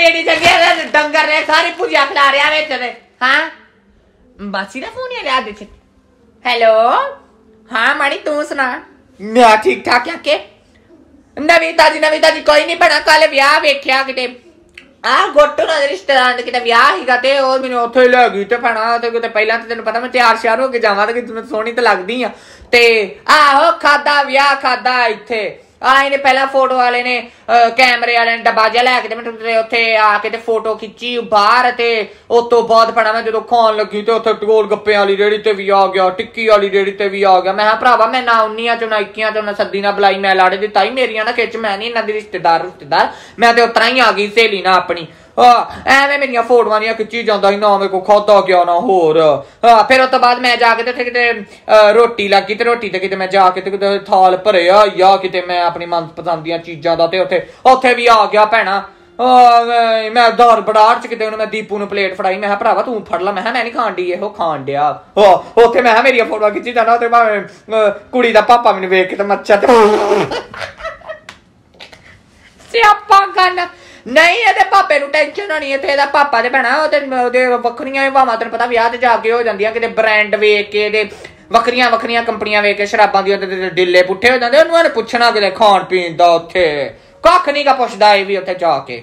ਤੇਰੀ ਏਡੀ ਚੰਗੀ ਡੰਗਰ ਨੇ, ਸਾਰੀ ਪੂਜਾ ਖਲਾ ਰਿਆ ਵਿੱਚ ਤੇ। ਹਾਂ? ਬਾਸੀ ਦਾ ਫੋਨ ਹੀ ਲਿਆ ਦੇ ਚ ਹੈਲੋ? ਹਾਂ, ਮਾੜੀ, ਤੂੰ ਸੁਣਾ। ਮੈਂ ਠੀਕ ਠਾਕ ਆ ਕੇ? ਨਵੀਂ ਤਾਜੀ ਨਵੀਂ ਤਾਜੀ ਕੋਈ ਨਹੀਂ ਬਣਾ ਕੱਲ ਵਿਆਹ ਵੇਖਿਆ ਕਿਤੇ। ਆ ਗੋਟੂ ਨਾਲ ਰਿਸ਼ਤੇਦਾਰਾਂ ਦੇ ਕਿਤੇ ਵਿਆਹ ਹੀਗਾ ਤੇ ਉਹ ਮੈਨੂੰ ਉੱਥੇ ਹੀ ਲੈ ਗਈ ਤੇ ਭੈਣਾ, ਤੇ ਕਿਤੇ ਪਹਿਲਾਂ ਤੇ ਤੈਨੂੰ ਪਤਾ ਮੈਂ ਤਿਆਰ ਸ਼ਿਆਰ ਹੋ ਕੇ ਜਾਵਾਂ ਤੇ ਕਿਤੇ ਸੋਹਣੀ ਤੇ ਲੱਗਦੀ ਆ। ਤੇ ਆਹੋ, ਖਾਦਾ, ਵਿਆਹ ਖਾਦਾ ਇੱਥੇ। ਆ ਇਹਨੇ ਪਹਿਲਾਂ ਫੋਟੋ ਵਾਲੇ ਨੇ ਅਹ, ਕੈਮਰੇ ਵਾਲੇ ਨੇ ਡੱਬਾ ਜਿਹਾ ਲੈ ਕੇ ਤੇ ਮੈਨੂੰ ਤੇ ਉੱਥੇ ਆ ਕੇ ਤੇ ਫੋਟੋ ਖਿੱਚੀ ਬਾਹਰ ਤੇ ਉਸ ਤੋਂ ਬਾਅਦ ਭੈਣਾ ਮੈਂ ਜਦੋਂ ਖਾਣ ਲੱਗੀ ਤੇ ਉੱਥੇ ਗੋਲ ਗੱਪੇ ਵਾਲੀ ਰੇੜੀ ਤੇ ਵੀ ਆ ਗਿਆ ਟਿੱਕੀ ਵਾਲੀ ਰੇੜੀ ਤੇ ਵੀ ਆ ਗਿਆ। ਮੈਂ ਕਿਹਾ ਭਰਾਵਾ ਮੈਂ ਨਾ ਉਨੀਆਂ ਚੋਂ ਨਾ ਇੱਕੀਆਂ ਚੋਂ ਨਾ ਸੱਦੀ ਨਾ ਬੁਲਾਈ ਮੈਂ ਲਾੜੇ ਦਿੱਤਾ ਹੀ ਮੇਰੀਆਂ ਨਾ ਖਿੱਚ ਮੈਂ ਨਹੀਂ ਇਹਨਾਂ ਦੀ ਰਿਸ਼ਤੇਦਾਰ ਰਿਸ਼ਤੇਦਾਰ ਮੈਂ ਤੇ ਉਤਰਾ ਹੀ ਆ ਗਈ ਸਹੇਲੀ ਨਾ ਆਪਣੀ। ਐਵੇਂ ਮੇਰੀਆਂ ਫੋਟੋਆਂ ਦੀਆਂ ਖਿੱਚੀ ਜਾਂਦਾ ਸੀ, ਨਾ ਮੇਰੇ ਕੋ ਖਾਦਾ ਗਿਆ ਨਾ ਹੋਰ। ਹਾਂ ਫਿਰ ਉਸ ਤੋਂ ਬਾਅਦ ਮੈਂ ਜਾ ਕੇ ਤੇ ਉੱਥੇ ਕਿਤੇ ਰੋਟੀ ਲੱਗੀ ਤੇ ਰੋਟੀ ਤੇ ਕਿਤੇ ਮੈਂ ਜਾ ਕੇ ਤੇ ਕਿਤੇ ਥਾਲ ਭਰਿਆ ਜਾਂ ਕਿਤੇ ਮੈਂ ਆਪਣੀ ਮਨਪਸੰਦ ਦੀਆਂ ਚੀਜ਼ਾਂ ਦਾ ਤੇ ਉੱਥੇ ਉੱਥੇ ਵੀ ਆ ਗਿਆ ਭੈਣਾ। ਮੈਂ- ਮੈਂ ਬੜਾੜ ਚ ਕਿਤੇ ਉਹਨੇ ਮੈਂ ਦੀਪੂ ਨੂੰ ਪਲੇਟ ਫੜਾਈ, ਮੈਂ ਕਿਹਾ, ਭਰਾਵਾ ਤੂੰ ਫੜ ਲੈ, ਮੈਂ ਕਿਹਾ, ਮੈਂ ਨਹੀਂ ਖਾਣ ਦੀ ਇਹੋ ਖਾਣ ਡਿਆ। ਉੱਥੇ ਮੈਂ ਕਿਹਾ, ਮੇਰੀਆਂ ਫੋਟੋਆਂ ਖਿੱਚੀ ਜਾਂਦਾ, ਤੇ ਭਾਵੇਂ ਕੁੜੀ ਦਾ ਪਾਪਾ ਮੈਨੂੰ ਵੇਖ ਕੇ ਤੇ ਮੱਛਾ ਤੇ ਸਿਆਪਾ ਗੱਲ। ਨਹੀਂ, ਇਹਦੇ ਪਾਪੇ ਨੂੰ ਟੈਨਸ਼ਨ ਹੋਣੀ, ਇੱਥੇ ਇਹਦਾ ਪਾਪਾ ਤੇ ਭੈਣਾ, ਉਹ ਉਹਦੇ ਵੱਖਰੀਆਂ ਹੀ ਭਾਵਾਂ ਤੈਨੂੰ ਪਤਾ ਵਿਆਹ ਤੇ ਜਾ ਕੇ ਹੋ ਜਾਂਦੀਆਂ, ਕਿਤੇ ਬ੍ਰਾਂਡ ਵੇਖ ਕੇ, ਇਹਦੇ ਵੱਖਰੀਆਂ ਵੱਖਰੀਆਂ ਕੰਪਨੀਆਂ ਵੇਖ ਕੇ ਸ਼ਰਾਬਾਂ ਦੀ, ਉਹਦੇ ਡਿੱਲੇ ਪੁੱਠੇ ਹੋ ਜਾਂਦੇ, ਉਹਨੂੰ ਇਹਨੇ ਪੁੱਛਣਾ ਕਿਤੇ ਖਾਣ ਪੀਣ ਦਾ ਉੱਥੇ। ਕੱਖ ਨਹੀਂ ਕਾ ਪੁੱਛਦਾ, ਇਹ ਵੀ ਉੱਥੇ ਜਾ ਕੇ।